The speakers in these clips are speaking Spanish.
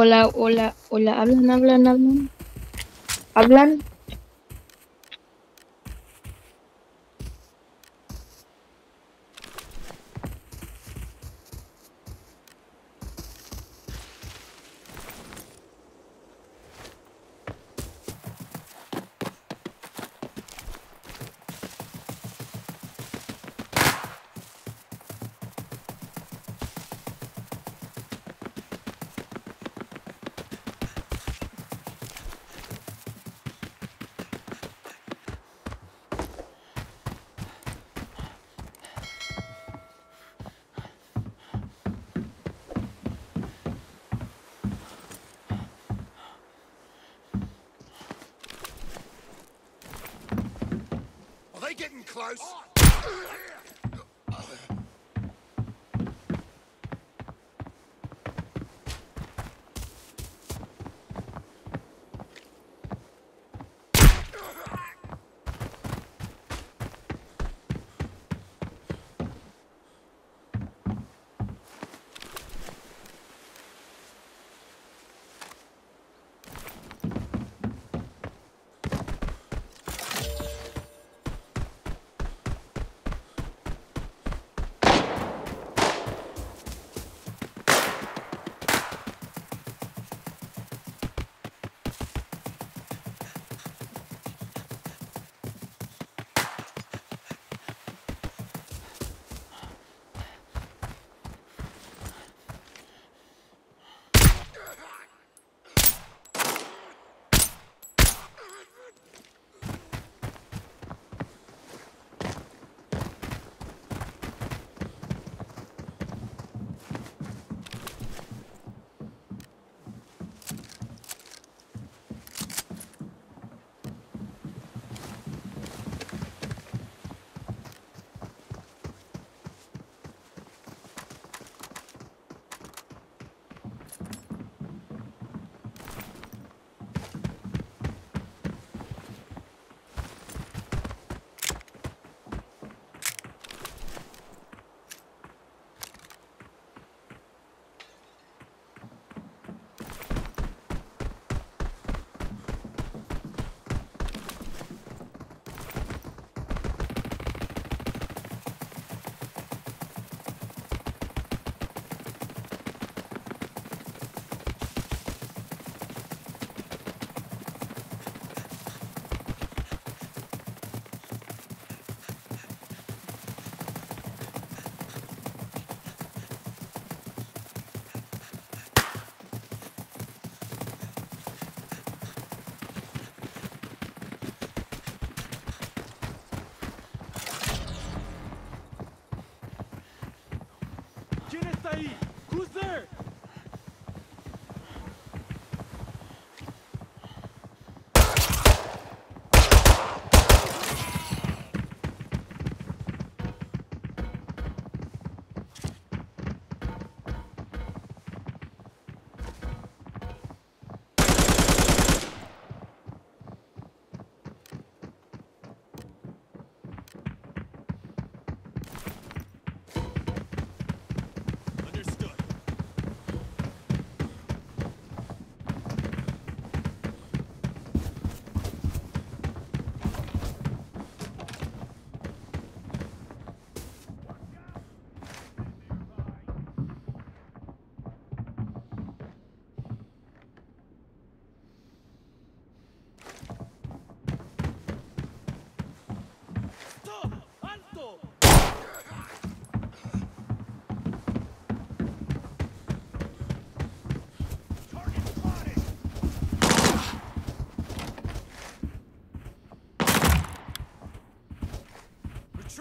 Hola, hola, hola. Hablan, hablan, hablan. Hablan. Getting close?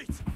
Retreat!